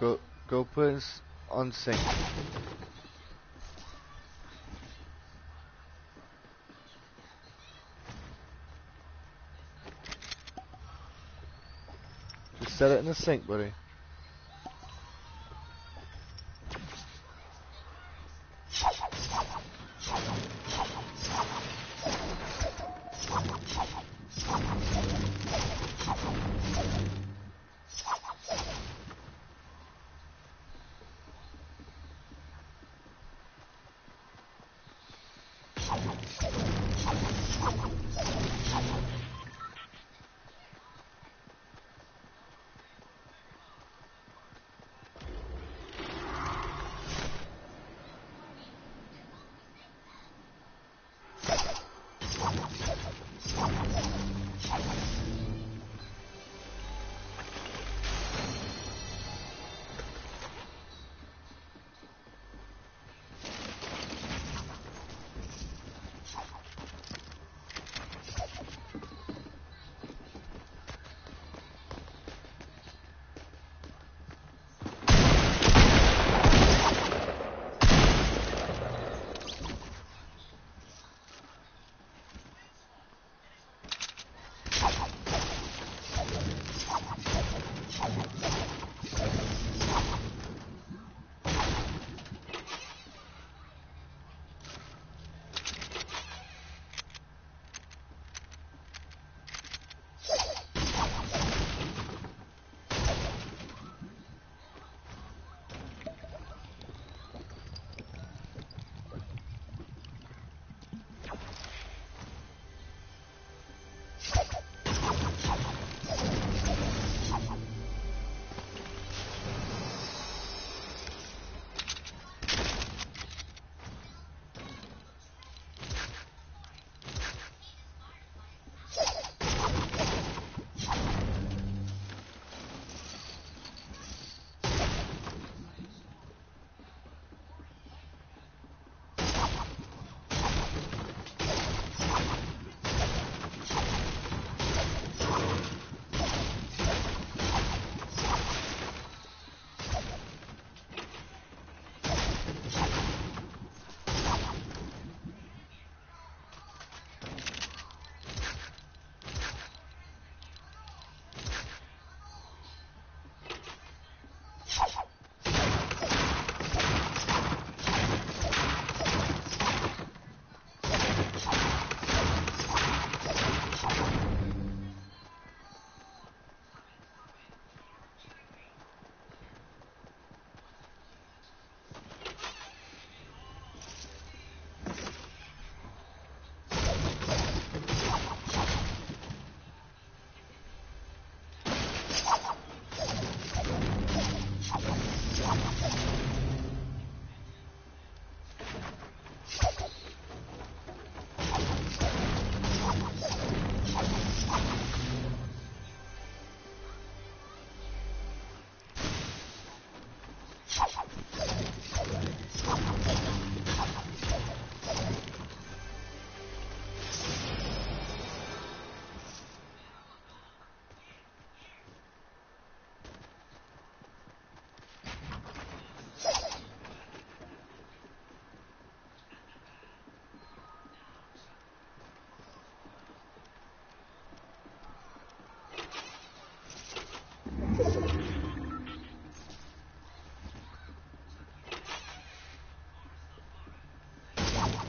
Go, go put it on sink. Just set it in the sink, buddy.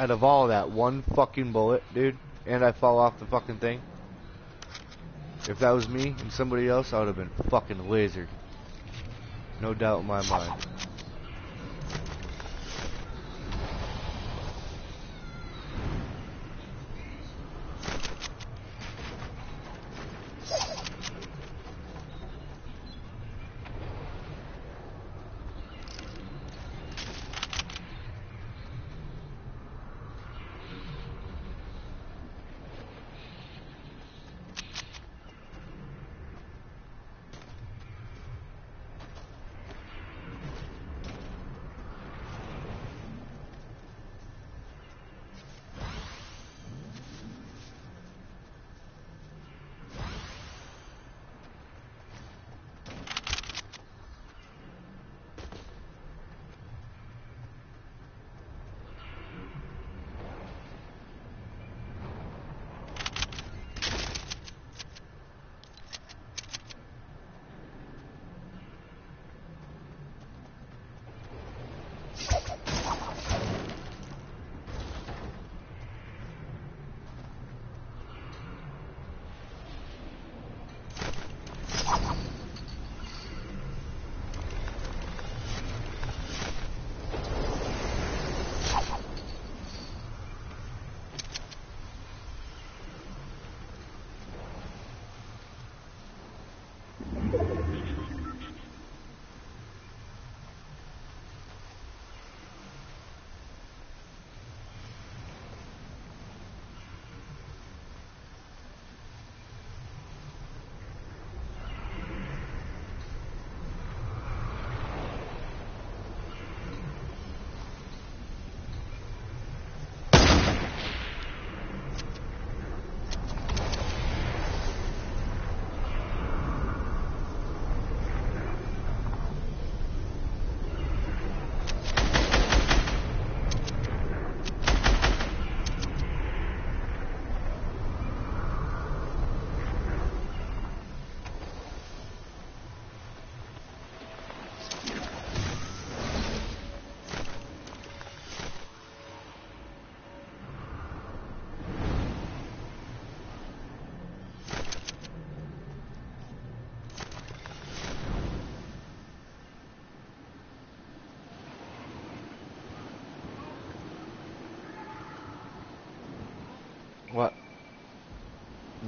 Out of all that, one fucking bullet, dude, and I fall off the fucking thing. If that was me and somebody else, I would have been fucking lasered. No doubt in my mind.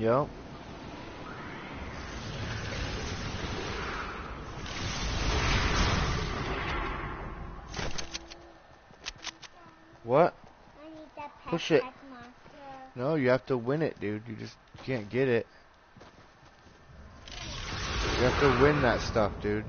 Yep. What? I need that Push it. No, you have to win it, dude. You just can't get it. You have to win that stuff, dude.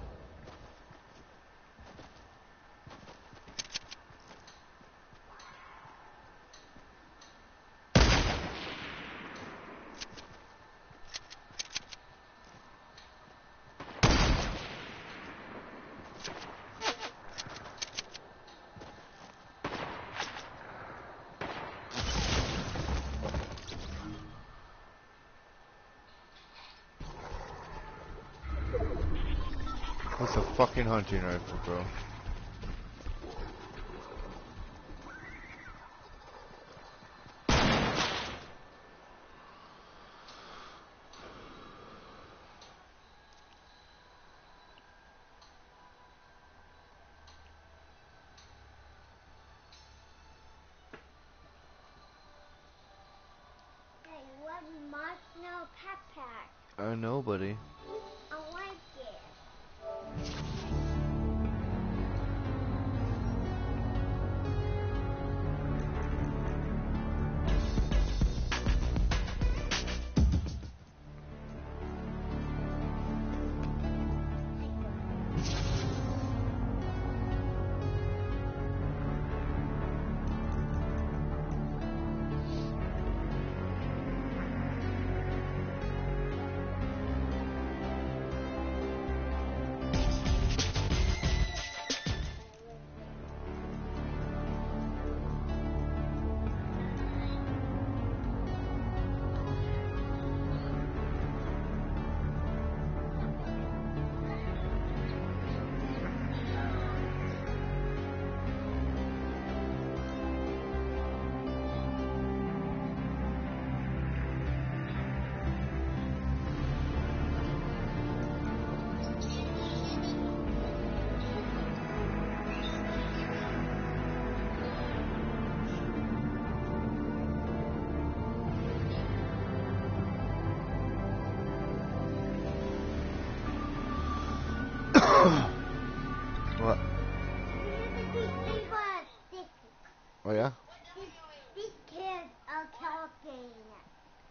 That's a rifle, bro.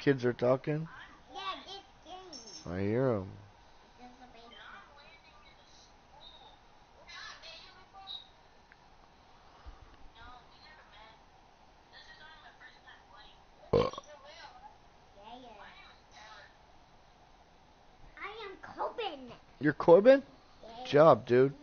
Kids are talking. Yeah, this game. I hear them. This is a baby. Yeah, yeah. I am Coben. You're Corbin? Yeah. Job, dude.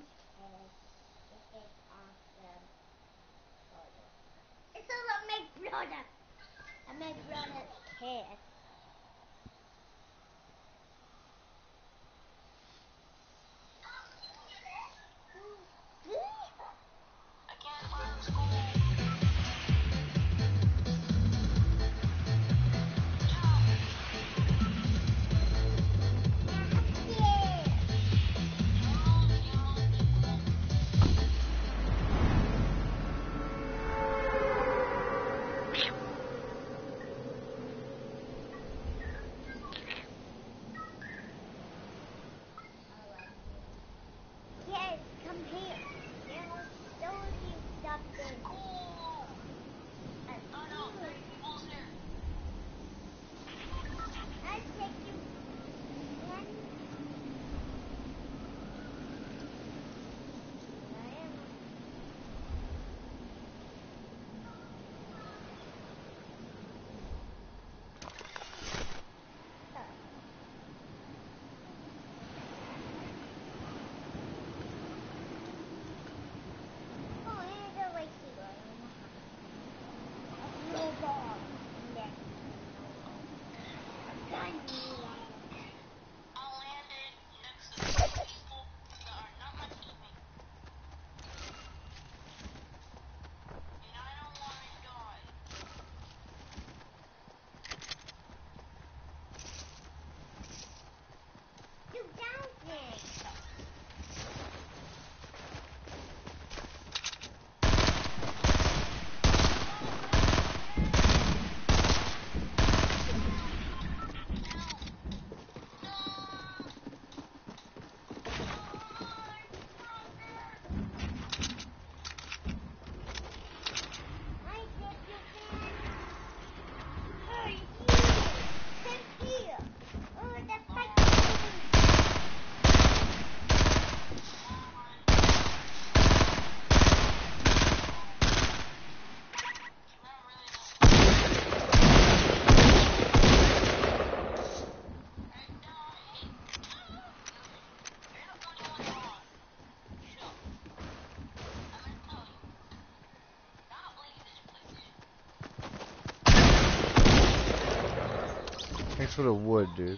Thanks for the wood, dude.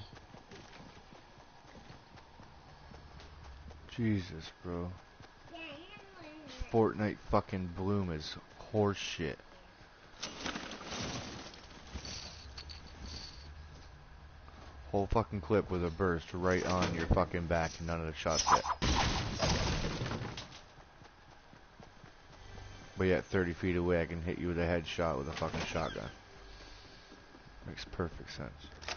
Jesus, bro. Fortnite fucking bloom is horseshit. Whole fucking clip with a burst right on your fucking back and none of the shots hit. But yet 30 feet away I can hit you with a headshot with a fucking shotgun. Makes perfect sense.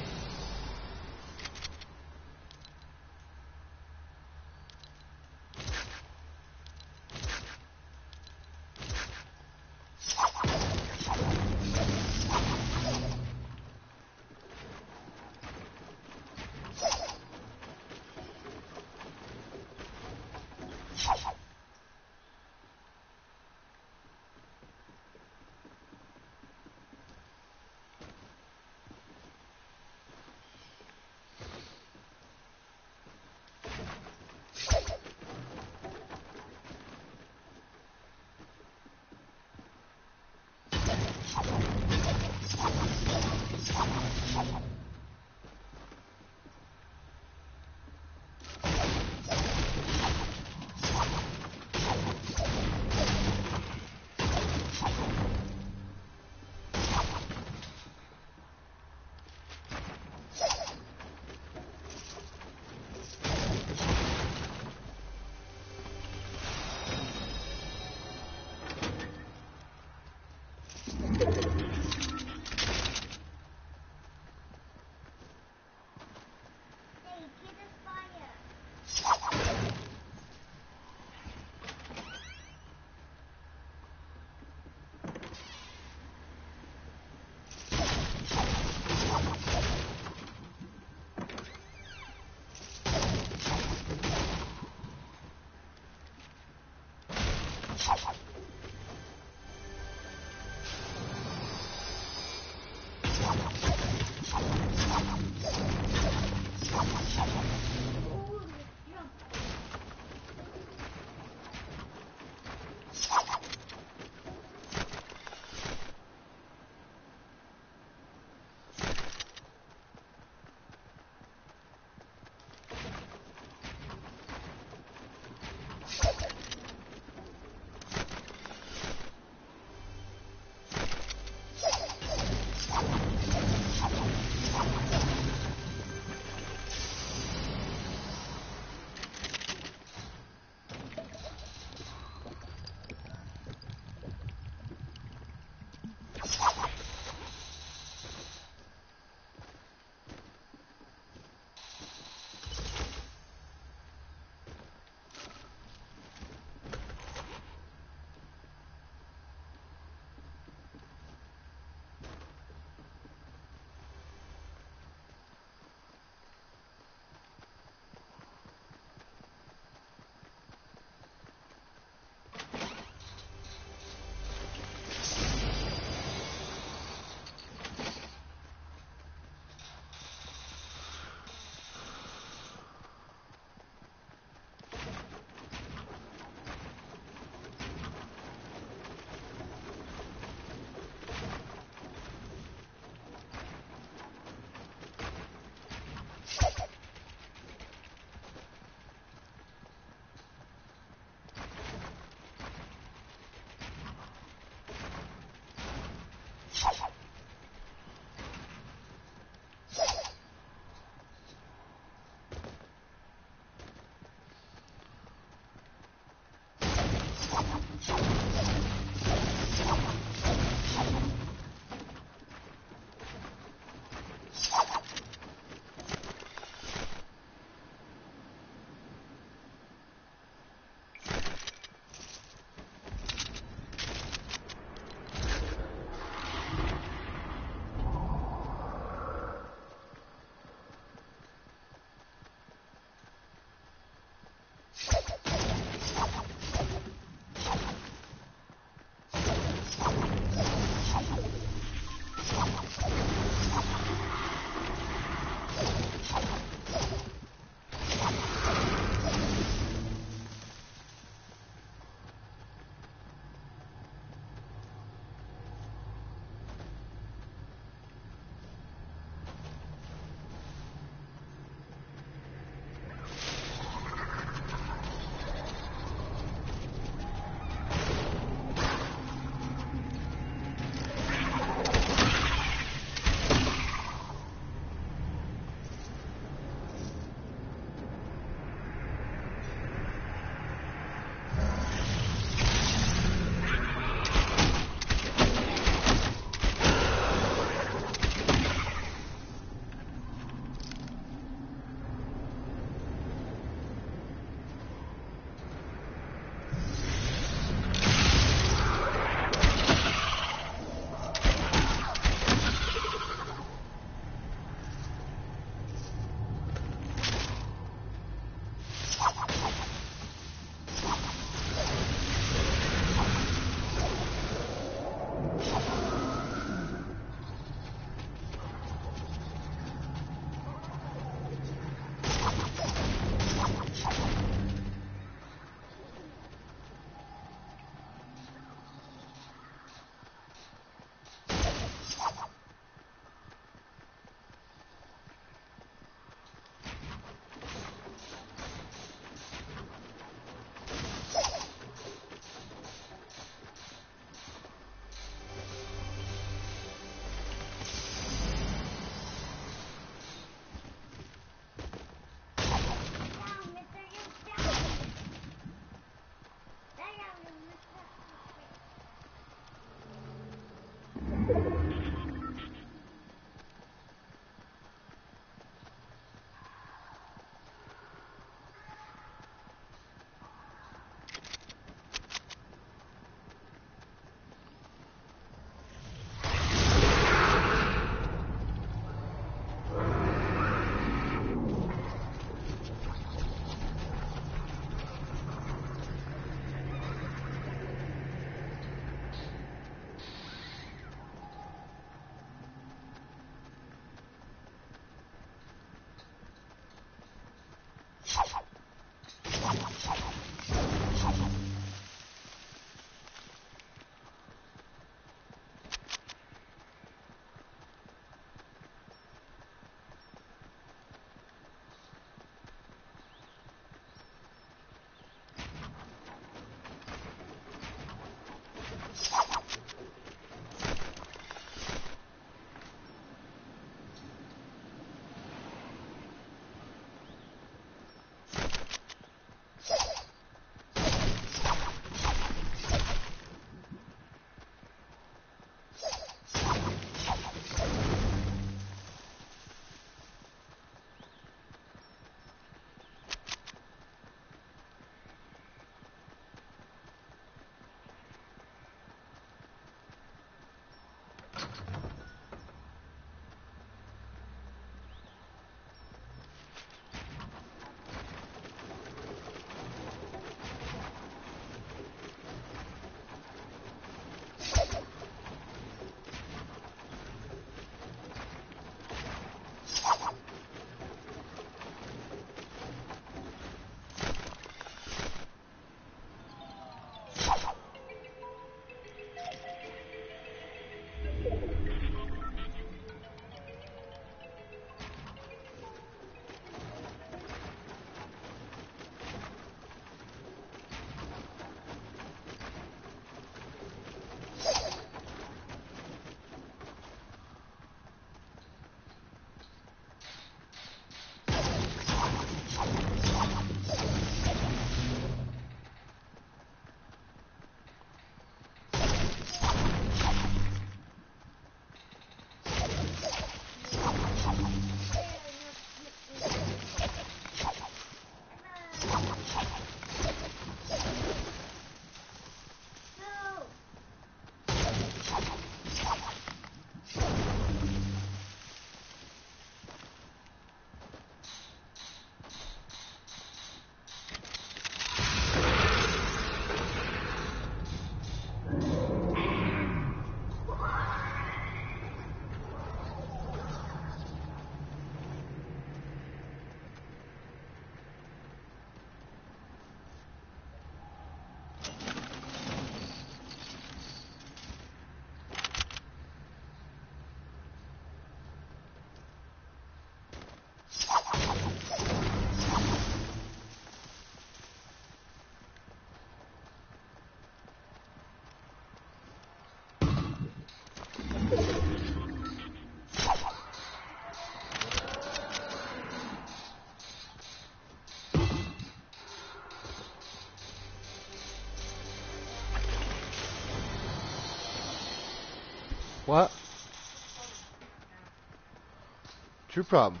Your problem?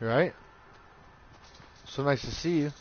Right? So nice to see you.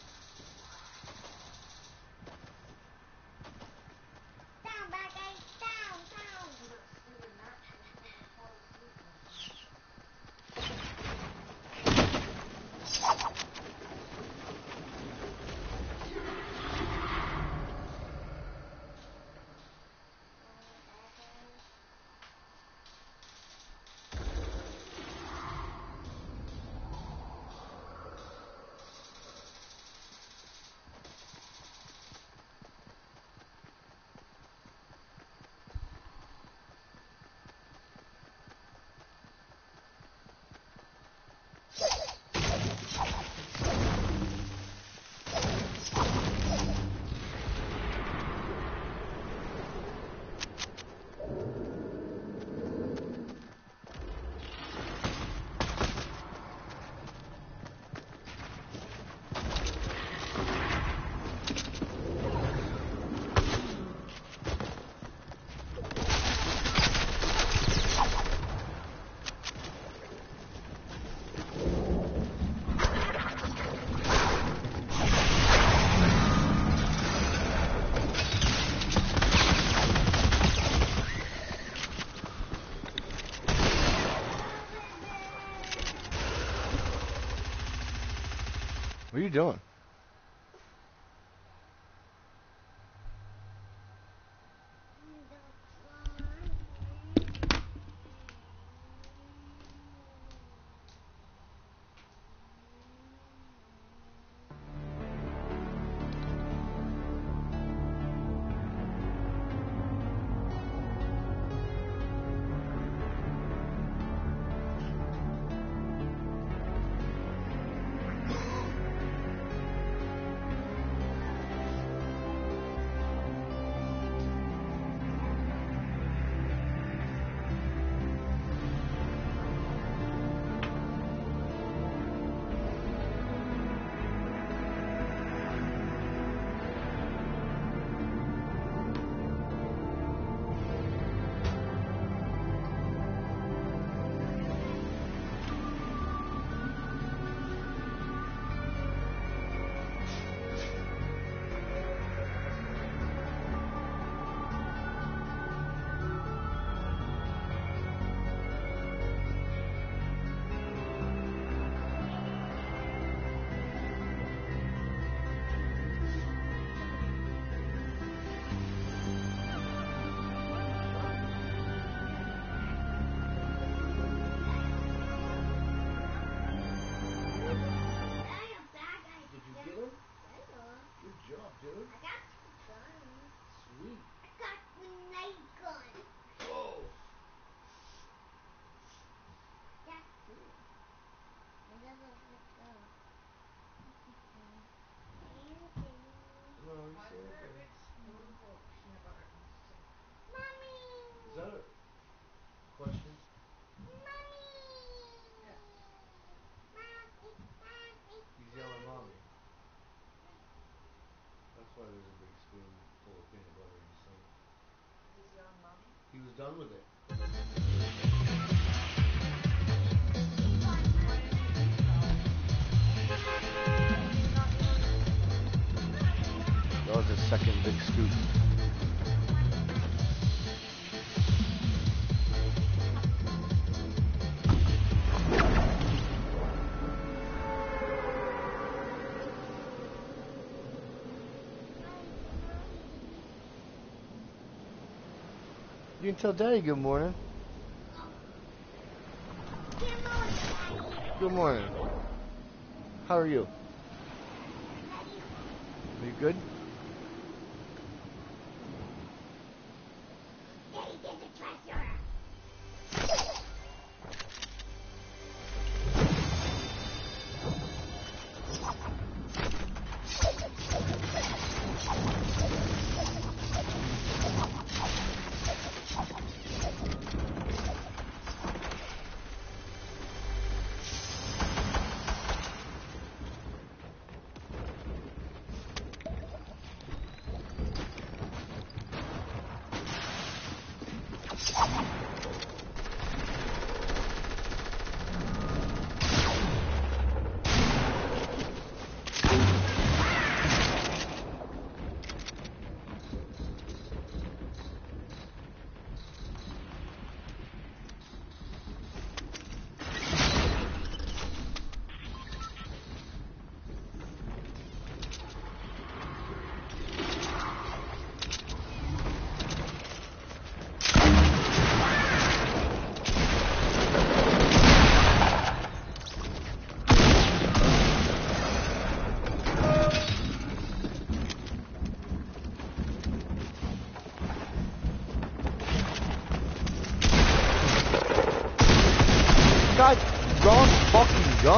are you doing? He's okay. Is that a question? He's yelling mommy. That's why there's a big spoon full of peanut butter in the sink. He was done with it. Second big scoop. You can tell Daddy good morning. Good morning. How are you? Are you good?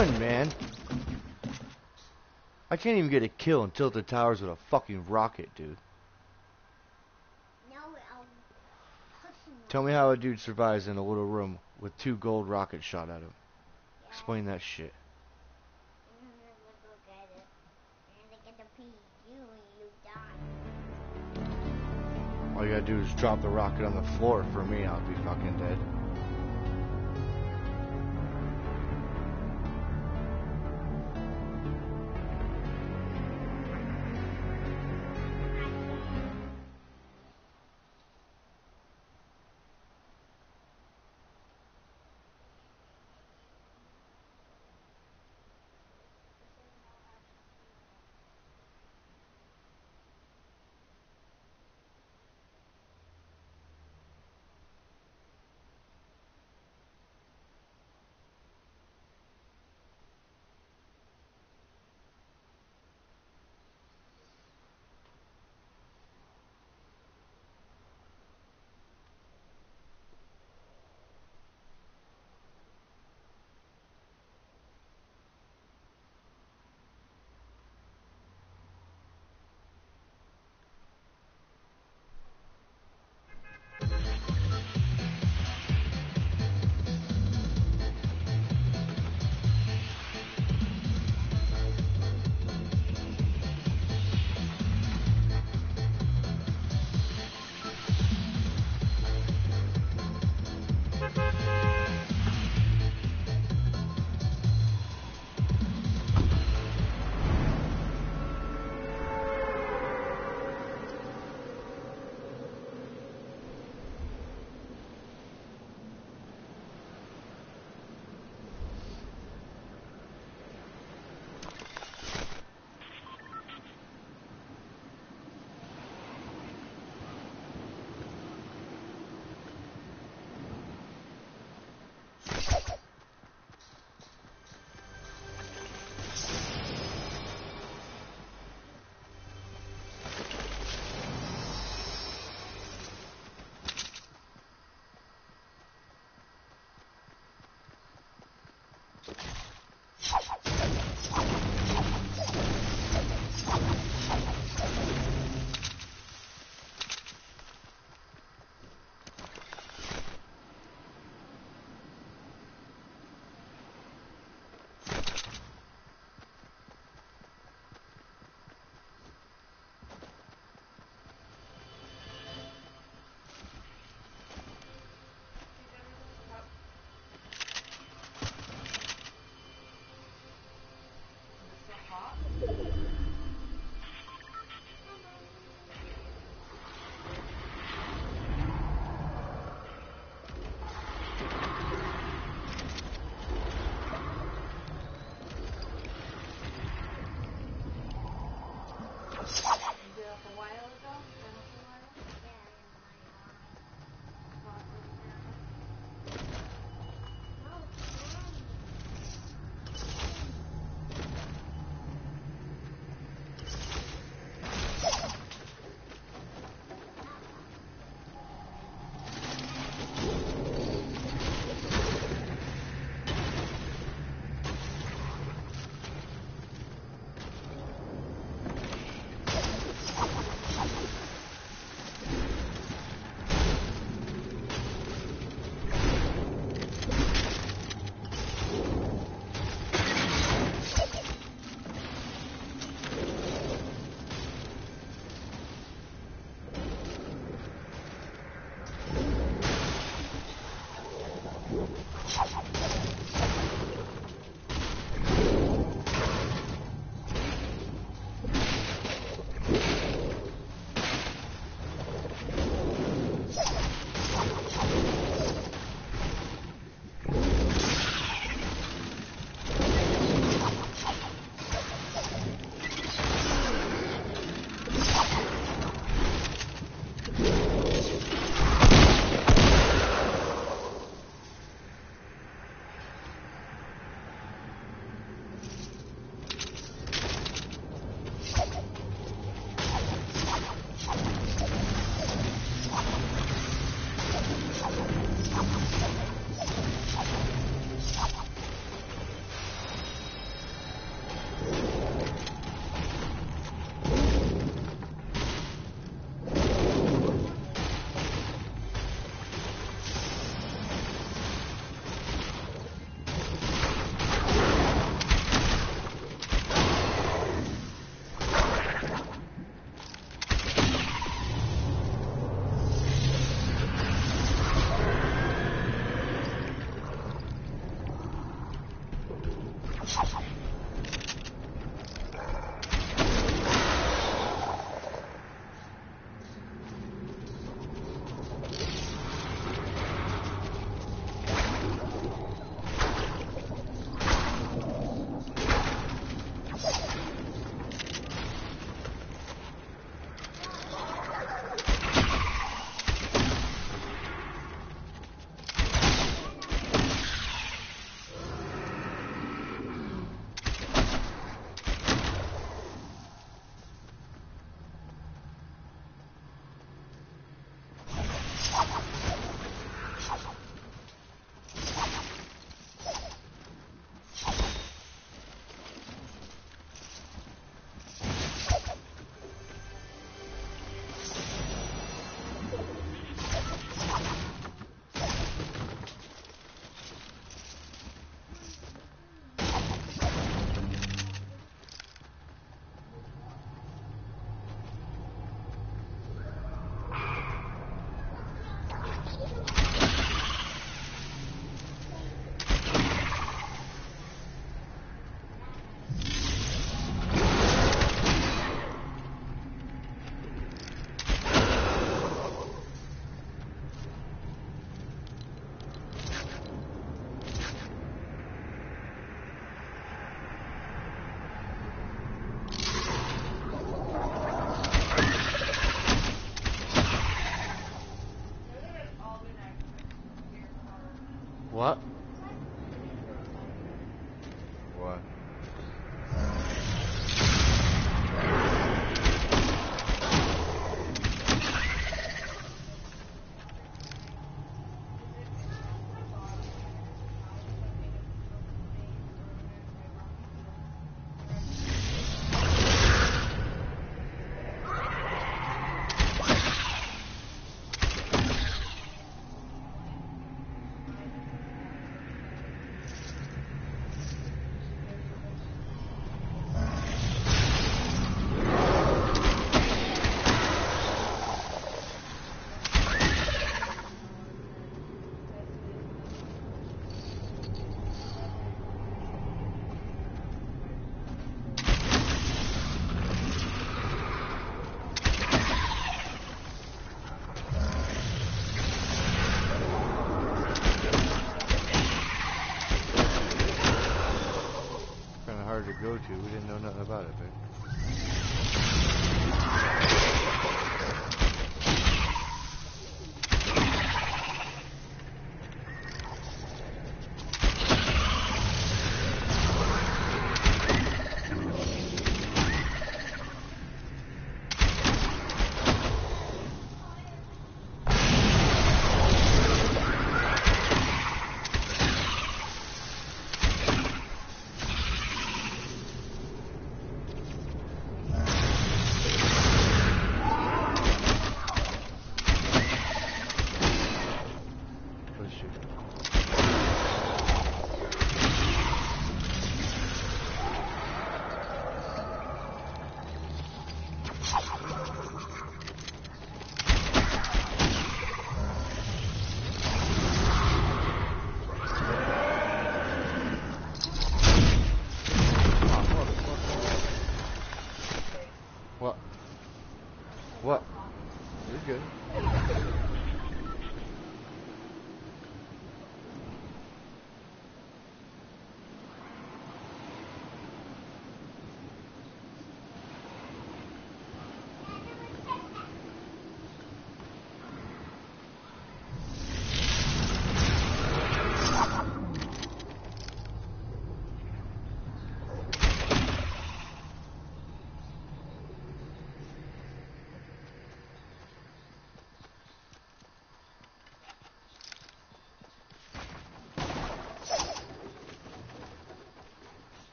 Gun, man. I can't even get a kill and Tilted Towers with a fucking rocket, dude. Tell me how a dude survives in a little room with two gold rockets shot at him. Explain that shit. All you gotta do is drop the rocket on the floor. For me, I'll be fucking dead.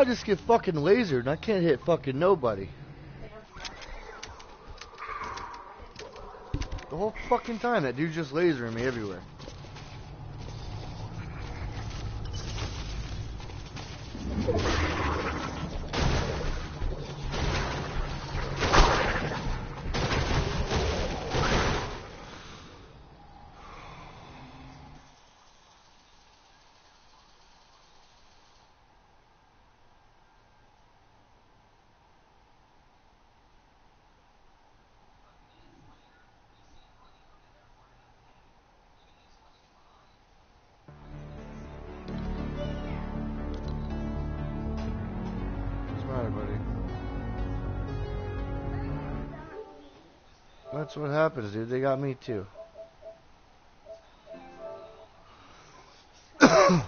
I just get fucking lasered and I can't hit fucking nobody? The whole fucking time that dude's just lasering me everywhere. That's what happens, dude. They got me too.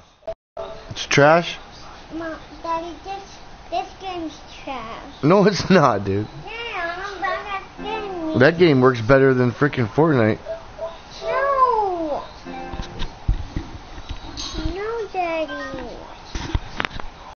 it's trash? Mom, Daddy, this this game's trash. No, it's not, dude. Yeah, but that game. That game works better than freaking Fortnite.